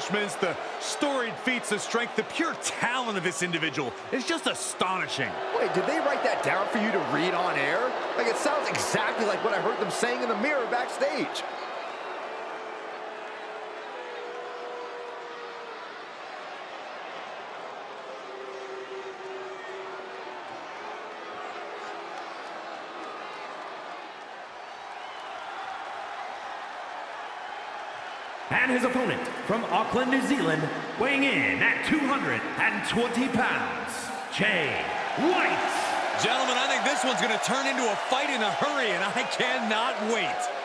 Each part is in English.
accomplishments, the storied feats of strength, the pure talent of this individual is just astonishing. Wait, did they write that down for you to read on air? Like, it sounds exactly like what I heard them saying in the mirror backstage. And his opponent from Auckland, New Zealand, weighing in at 220 pounds, Jay White. Gentlemen, I think this one's going to turn into a fight in a hurry, and I cannot wait.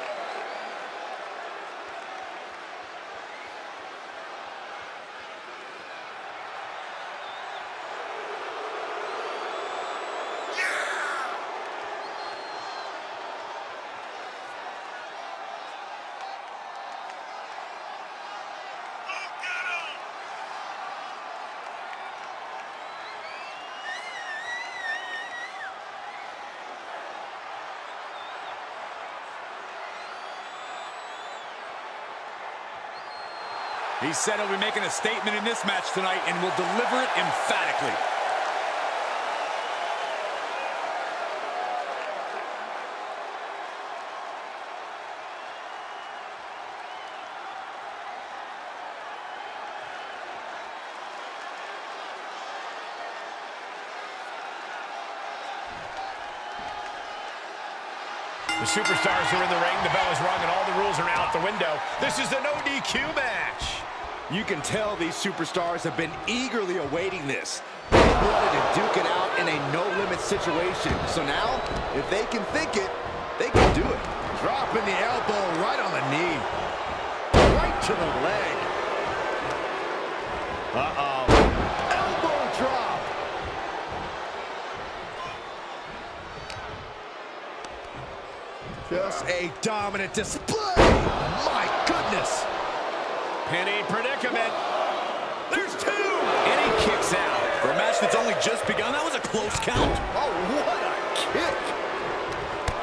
He said he'll be making a statement in this match tonight and will deliver it emphatically. The superstars are in the ring. The bell is rung, and all the rules are out the window. This is a no DQ match. You can tell these superstars have been eagerly awaiting this. They wanted to duke it out in a no-limit situation. So now, if they can think it, they can do it. Dropping the elbow right on the knee. Right to the leg. Uh-oh. Elbow drop. Just a dominant display. My goodness. Penny predicament. There's two! And he kicks out. For a match that's only just begun, that was a close count. Oh, what a kick.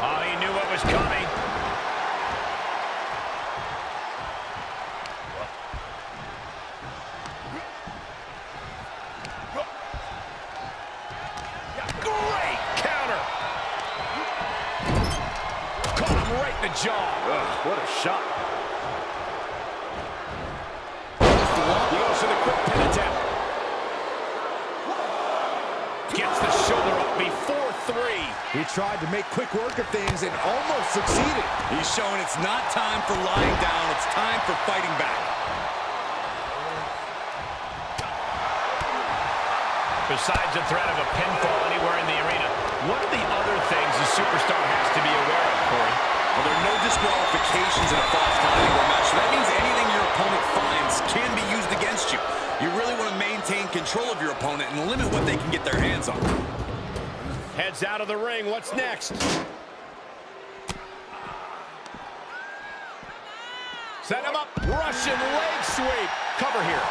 Oh, he knew what was coming. Great counter. Caught him right in the jaw. Ugh, what a shot. He goes for the quick pin attempt. Gets the shoulder up before three. He tried to make quick work of things and almost succeeded. He's showing it's not time for lying down. It's time for fighting back. Besides the threat of a pinfall anywhere in the arena, what are the other things a superstar has to be aware of, Corey? Well, there are no disqualifications in a falls count anywhere match. So that means anything your opponent finds can be used against you. You really want to maintain control of your opponent and limit what they can get their hands on. Heads out of the ring. What's next? Set him up. Russian leg sweep. Cover here.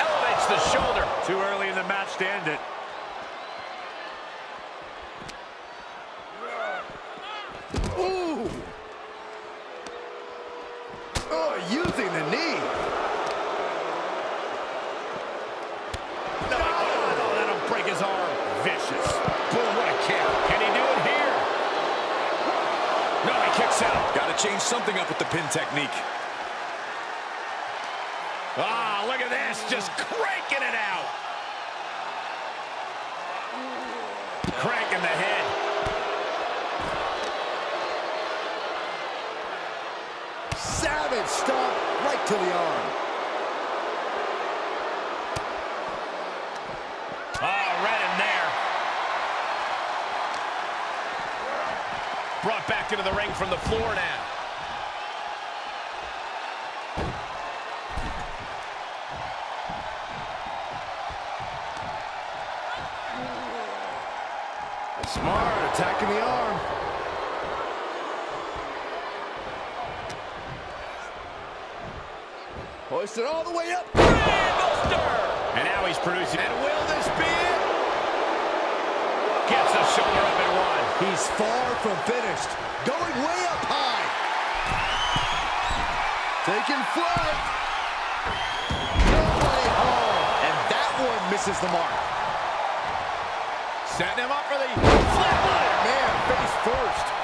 Elevates the shoulder. Too early in the match to end it. Ooh. Oh, using the knee. Change something up with the pin technique. Ah, look at this. Just cranking it out. Cranking the head. Savage stomp right to the arm. Oh, right in there. Brought back into the ring from the floor now. All the way up. And now he's producing. And will this be it? Gets the shoulder up and one. He's far from finished. Going way up high. Taking flight. No way home. And that one misses the mark. Setting him up for the flatliner. Man, face first.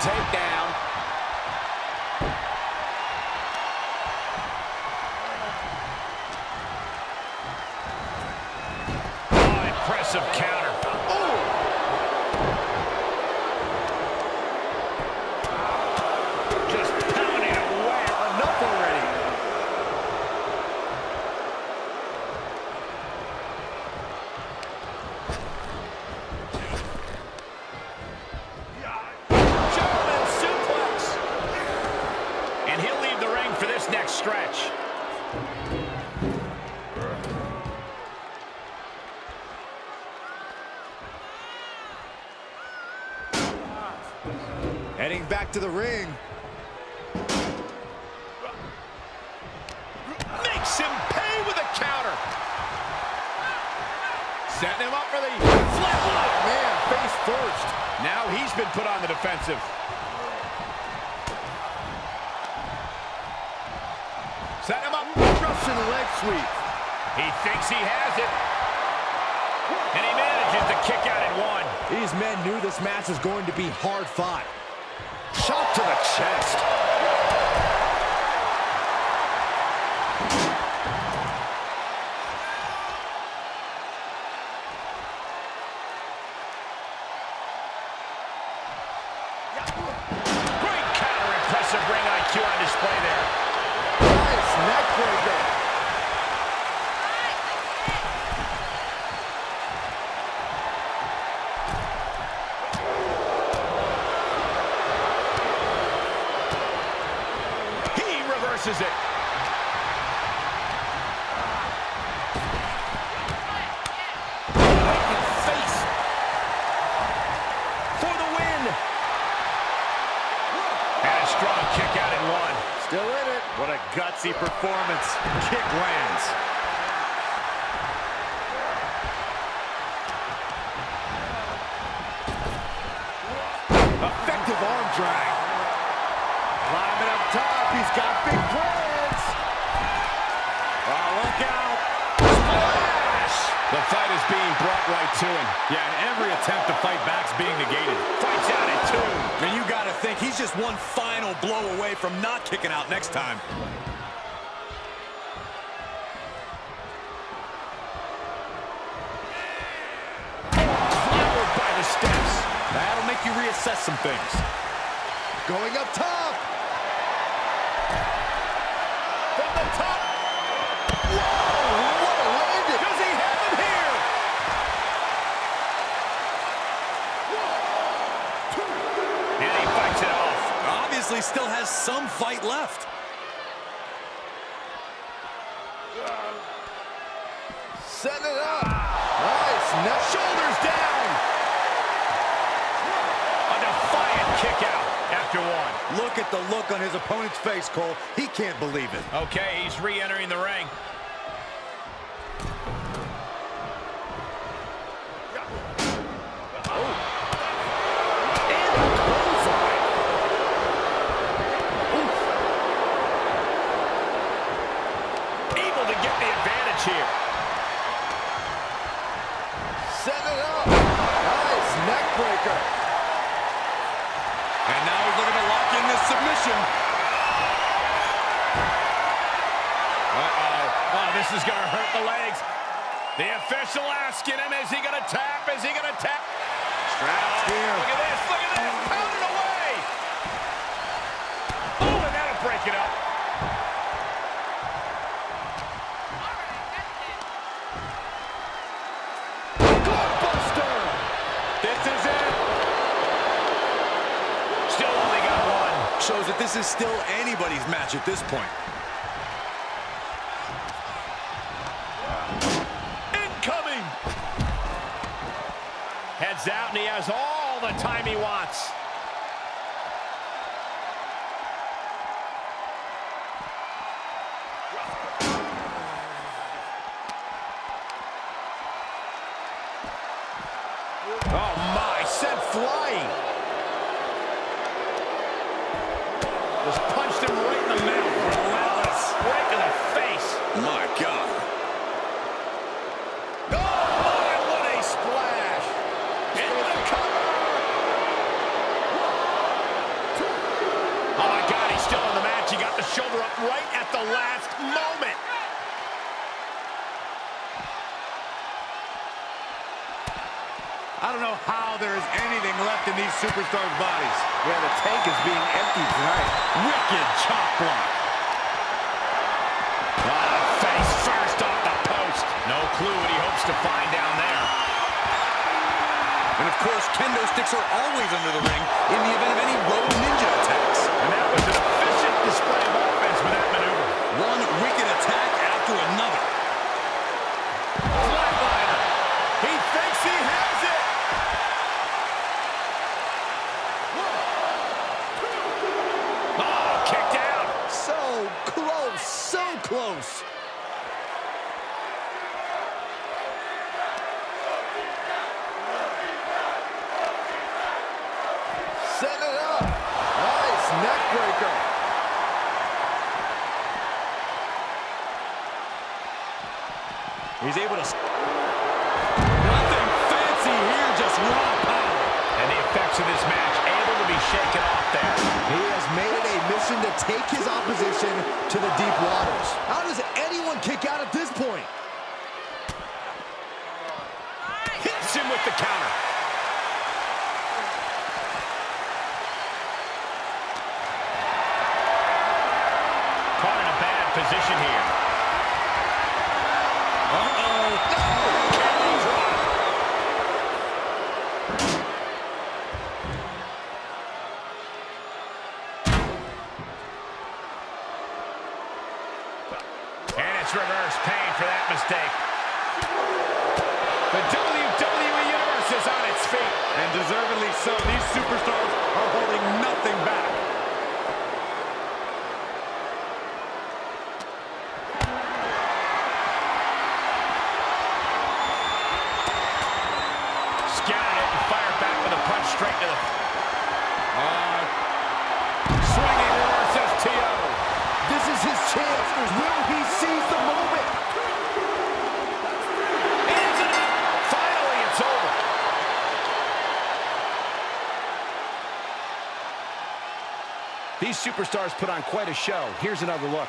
Takedown. Oh, impressive counter. Back to the ring. Makes him pay with a counter. Setting him up for the flatliner. Man, face first. Now he's been put on the defensive. Setting him up. Russian leg sweep. He thinks he has it. And he manages to kick out in one. These men knew this match was going to be hard fought. To the chest. He's got big plans. Oh, look out. Splash. The fight is being brought right to him. Yeah, and every attempt to fight back's being negated. Fights out at two. And you gotta think, he's just one final blow away from not kicking out next time. Clobbered by the steps. That'll make you reassess some things. Going up top. From the top. Whoa, what a landing. Does he have him here? And he fights it off. Obviously still has some fight left. Set it up. Nice neck. Shoulders down. A defiant kick out after one. Look at the look on his opponent's face, Cole. He can't believe it. Okay, he's re-entering the ring. The legs. The official asking him, is he going to tap? Is he going to tap? Straps here. Look at this, look at this, pounded away. Oh, and that'll break it up. Gutbuster. This is it. Still only got one. Shows that this is still anybody's match at this point. Out, and he has all all the time he wants. Hopes to find down there. And of course, kendo sticks are always under the ring in the event of any road ninja attacks. And that was an efficient display of offense with that maneuver. One wicked attack after another. These superstars put on quite a show. Here's another look.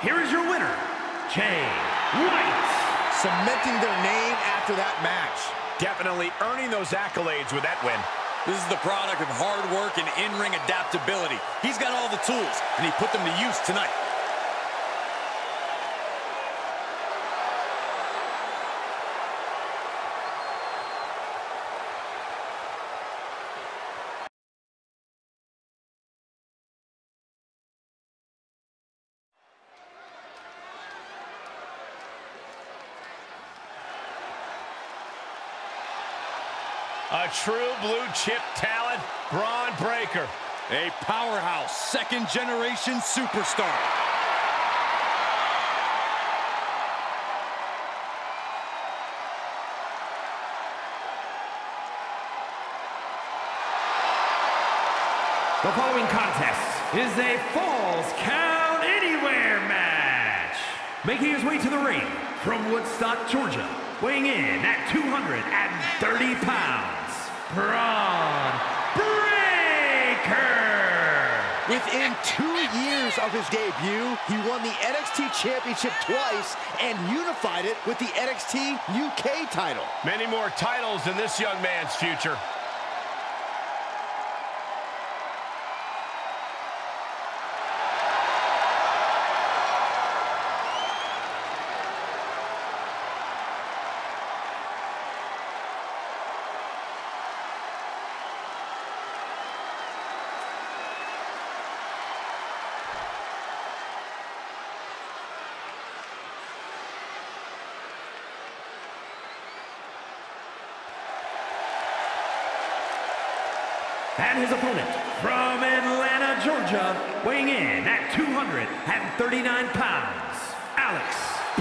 Here is your winner, Jay White. Cementing their name after that match. Definitely earning those accolades with that win. This is the product of hard work and in-ring adaptability. He's got all the tools, and he put them to use tonight. A true blue chip talent, Bron Breakker. A powerhouse, second-generation superstar. The following contest is a Falls Count Anywhere match. Making his way to the ring from Woodstock, Georgia, weighing in at 230 pounds, Bron Breakker. Within two years of his debut, he won the NXT Championship twice and unified it with the NXT UK title. Many more titles in this young man's future. And his opponent from Atlanta, Georgia, weighing in at 239 pounds, Alex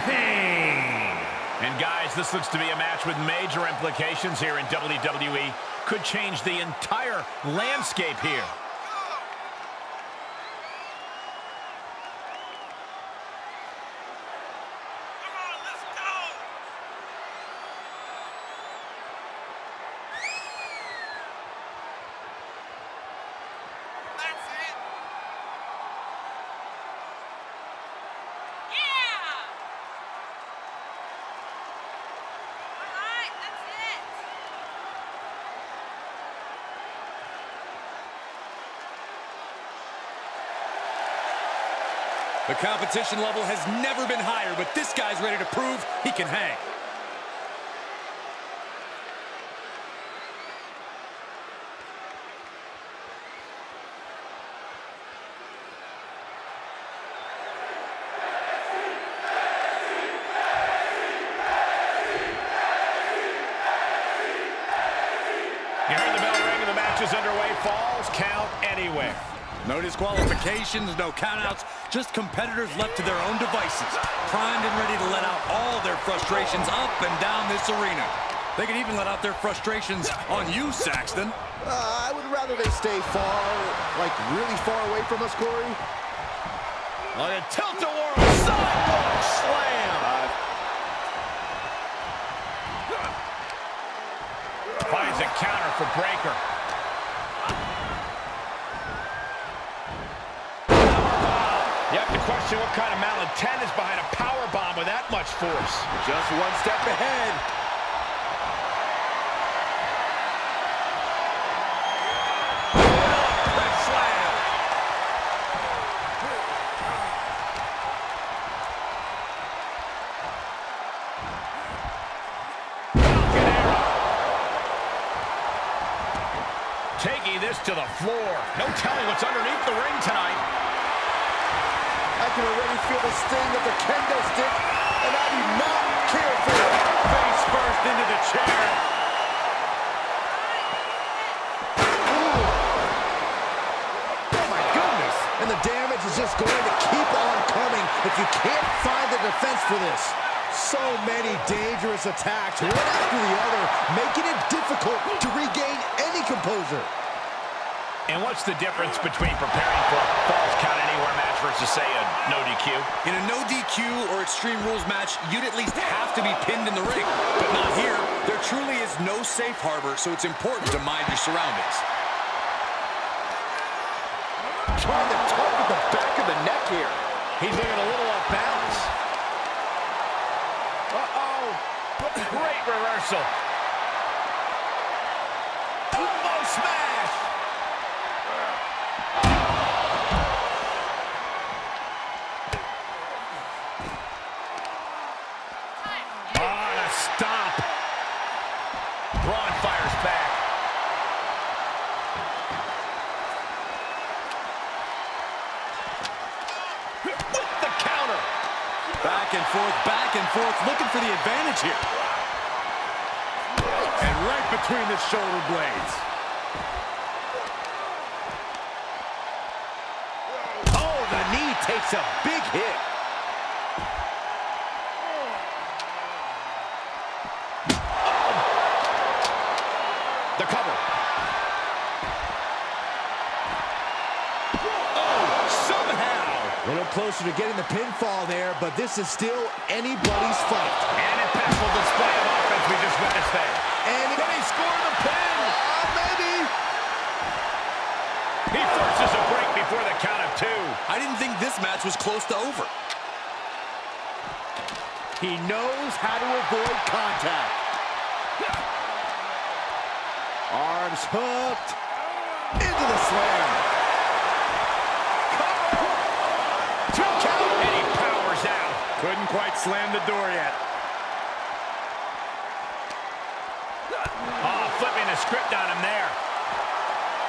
Kane. And guys, this looks to be a match with major implications here in WWE. Could change the entire landscape here. The competition level has never been higher, but this guy's ready to prove he can hang. You heard the bell ring the match is underway. Falls count anywhere. No disqualifications, no countouts, just competitors left to their own devices, primed and ready to let out all their frustrations up and down this arena. They could even let out their frustrations on you, Saxton. Uh, I would rather they stay far, like really far away from us, Corey. On a tilt-a-whirl sidewalk slam. Finds a counter for Breakker. You have to question what kind of malintent is behind a power bomb with that much force. Just one step ahead. Press slam. Falcon. Taking this to the floor. No telling what's underneath the ring tonight. Can already feel the sting of the kendo stick, and I do not care for it. Face first into the chair. Oh my goodness! And the damage is just going to keep on coming if you can't find the defense for this. So many dangerous attacks, one after the other, making it difficult to regain any composure. And what's the difference between preparing for a falls count anywhere match versus, say, a no DQ? In a no DQ or Extreme Rules match, you'd at least have to be pinned in the ring. But not here. There truly is no safe harbor, so it's important to mind your surroundings. Trying to target the back of the neck here. He's looking a little off balance. Uh-oh. Great reversal. For the advantage here. And right between the shoulder blades. Oh, the knee takes a big hit. Closer to getting the pinfall there, but this is still anybody's fight. An impactful display of offense we just witnessed there. And Can he score the pin? Uh, maybe. He forces a break before the count of two. I didn't think this match was close to over. He knows how to avoid contact. Arms hooked. Into the slam. Couldn't quite slam the door yet. Oh, flipping the script on him there.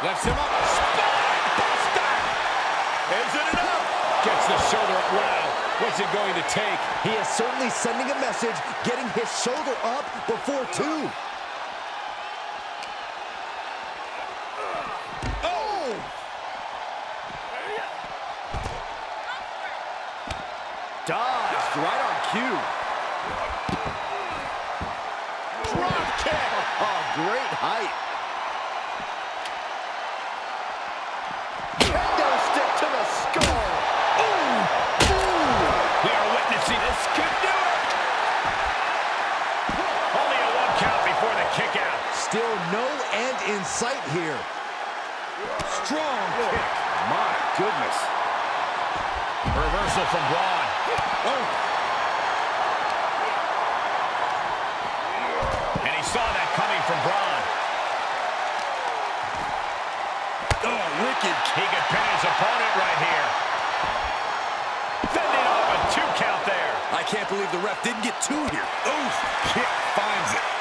Lifts him up. Spinebuster! Is it enough? Gets the shoulder up. Wow. What's it going to take? He is certainly sending a message, getting his shoulder up before two. Oh! Dodge right on cue. Drop kick. Oh, great height. Kendo stick to the skull. We are witnessing this could do it. Only a one count before the kick out. Still no end in sight here. Strong kick. My goodness. Reversal from Bron. Oh, wicked. He could pin his opponent right here. Fending off a two count there. I can't believe the ref didn't get two here. Oh, Oof. Kick finds it.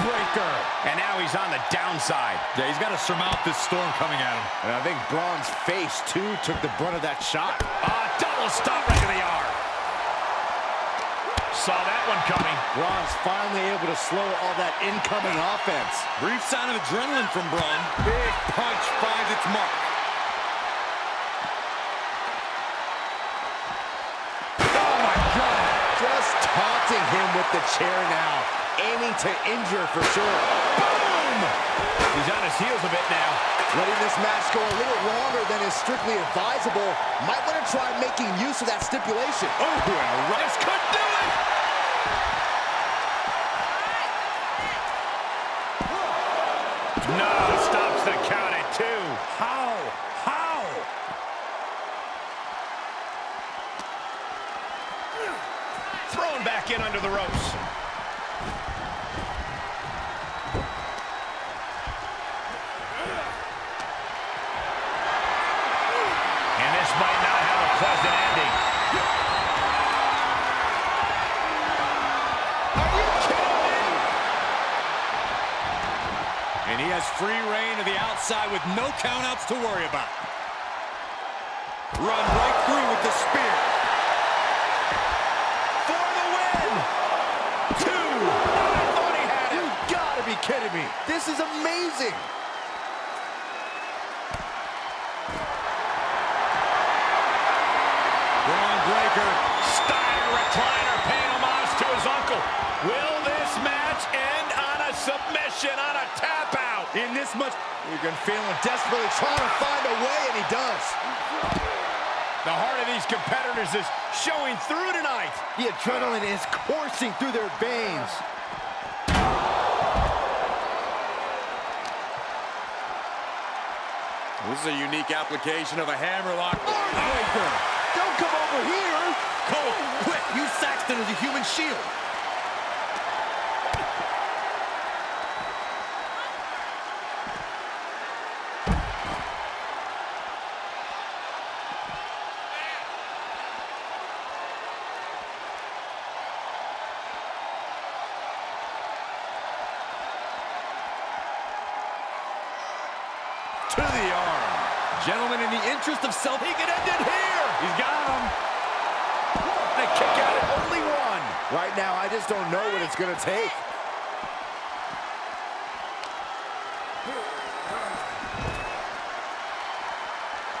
Breakker. And now he's on the downside. Yeah, he's got to surmount this storm coming at him. and I think Bron's face, too, took the brunt of that shot. Ah, double stop right to the arm. Saw that one coming. Bron's finally able to slow all that incoming offense. Brief sign of adrenaline from Bron. Big punch finds its mark. Oh, my God. Just taunting him with the chair now. Aiming to injure for sure. Boom! He's on his heels a bit now. Letting this match go a little longer than is strictly advisable. Might want to try making use of that stipulation. Oh, and a right. Countouts to worry about. Run right through with the spear. For the win! Two! I thought he had it! You gotta be kidding me. This is amazing. Bron Breakker. Steiner recliner paying homage to his uncle. Will this match end on a submission, on a tap? In this much, you can feel him desperately trying to find a way, and he does. The heart of these competitors is showing through tonight. The adrenaline is coursing through their veins. This is a unique application of a hammerlock. Don't come over here. Cole, quick, use Saxton as a human shield. To the arm. Gentlemen, in the interest of self, He can end it here. He's got him. The kick out at only one. Right now, I just don't know what it's going to take.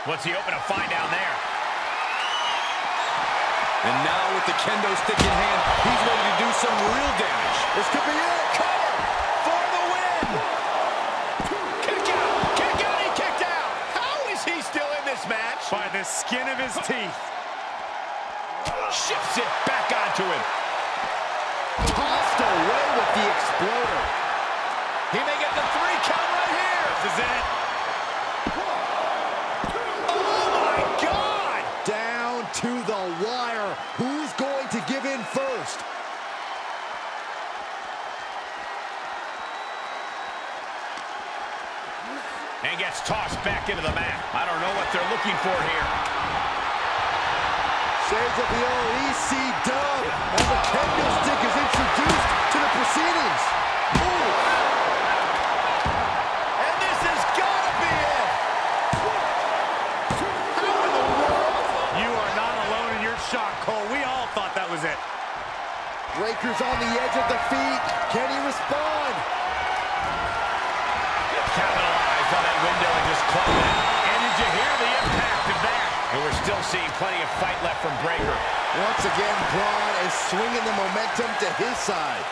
What's he hoping to find down there? And now with the kendo stick in hand, he's ready to do some real damage. This could be it. Cover for the win. Kick out. Kick out. He kicked out. How is he still in this match? By the skin of his teeth. Shifts it back onto him. Away with the exploder. He may get the three count right here. This is it. Oh, my God. Down to the wire. Who's going to give in first? And gets tossed back into the mat. I don't know what they're looking for here. Shades of the old EC dub as a kendo stick is introduced proceedings. Ooh. And this has got to be it. How in the world? You are not alone in your shock, Cole. We all thought that was it. Breakker's on the edge of the feet. Can he respond? Capitalized on that window and just clubbed it. And did you hear the impact of that? And we're still seeing plenty of fight left from Breakker. Once again, Bron is swinging the momentum to his side.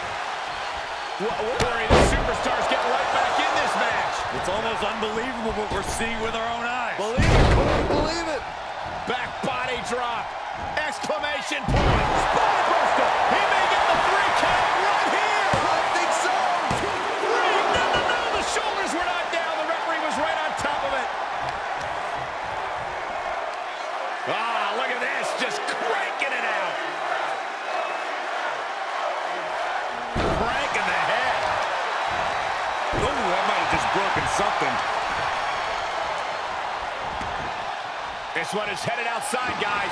Worry, the superstars get right back in this match. It's almost unbelievable what we're seeing with our own eyes. Believe it, believe it. Back body drop. Exclamation point. Spinebuster. He may something. This one is headed outside, guys.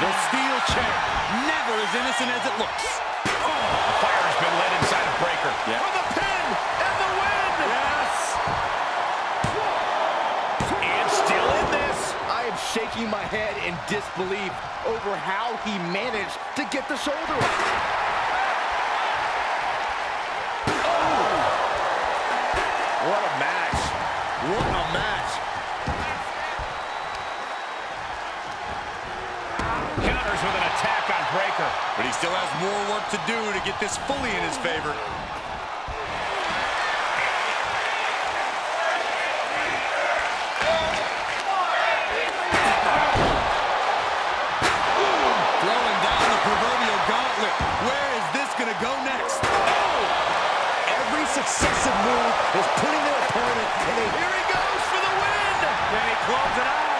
The steel chair, never as innocent as it looks. Oh, the fire has been lit inside a breaker. Yeah. For the pin and the win. Yes. And still in this. I am shaking my head in disbelief over how he managed to get the shoulder up. What a match. Counters with an attack on Breakker. But he still has more work to do to get this fully in his favor. Throwing down the proverbial gauntlet. Where is this going to go next? Every successive move is putting their opponent in a Here he goes for the win. Can he close it out?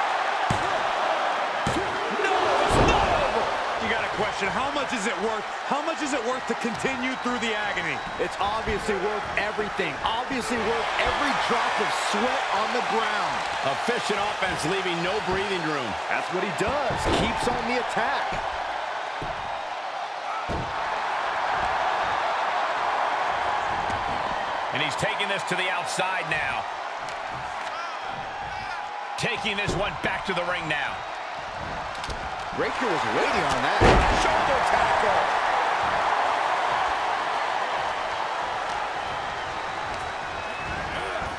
No, it's not over. You got a question. How much is it worth? How much is it worth to continue through the agony? It's obviously worth everything. Obviously worth every drop of sweat on the ground. Efficient offense leaving no breathing room. That's what he does. Keeps on the attack. And he's taking this to the outside now. Taking this one back to the ring now. Breakker was waiting on that. Shoulder tackle.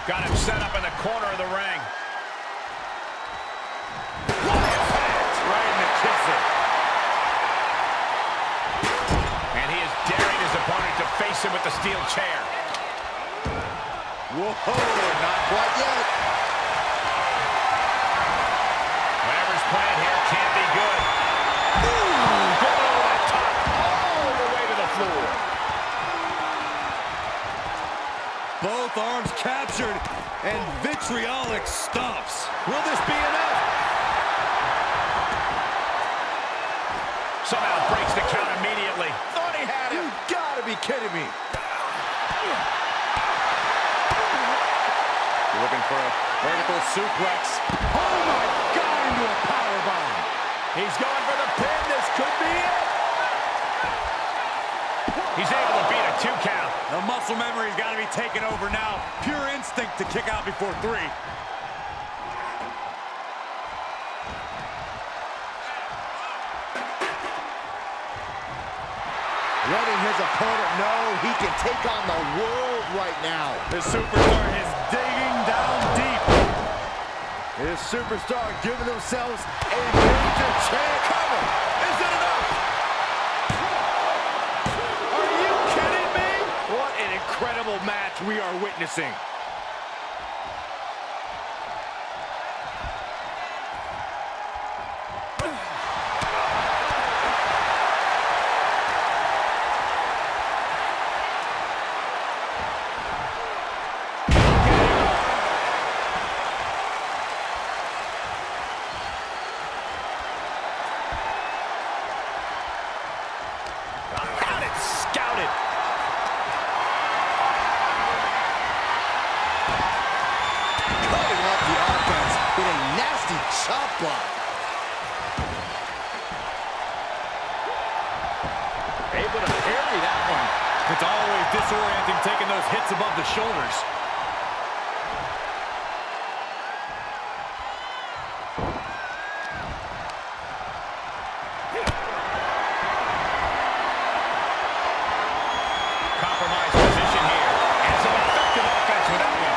Got him set up in the corner of the ring. Right in the kisser. And he is daring his opponent to face him with the steel chair. Whoa, not quite yet. Captured, and vitriolic stops. Will this be enough? Somehow breaks the count immediately. Thought he had You gotta be kidding me. Looking for a vertical suplex. Oh my God, into a powerbomb. He's going for the pin. This could be it. He's able to two count. The muscle memory's got to be taken over now. Pure instinct to kick out before three. Letting his opponent know he can take on the world right now. The superstar is digging down deep. His superstar giving themselves a major chance. Cover. We are witnessing. Compromised position here. And some effective offense with that one.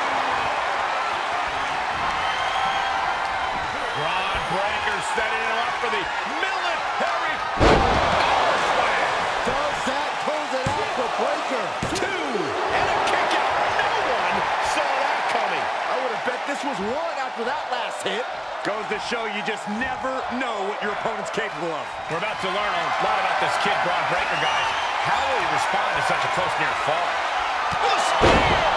Bron Breakker setting it up for the military. Does that close it out for Breakker? Two. And a kick out. No one saw that coming. I would have bet this was one after that last hit. Goes to show you just never know what your opponent's capable of. We're about to learn a lot about this kid, Bron Breakker, guys. How will he respond to such a close near fall?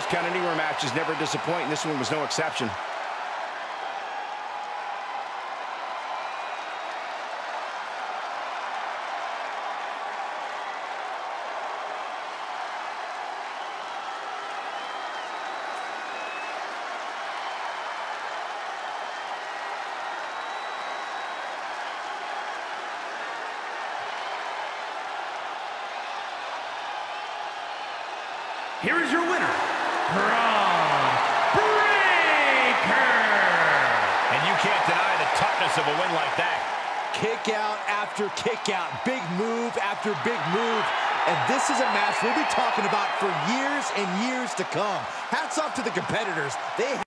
Falls Count Anywhere matches never disappoint, and this one was no exception. big move. And this is a match we'll be talking about for years and years to come. Hats off to the competitors. They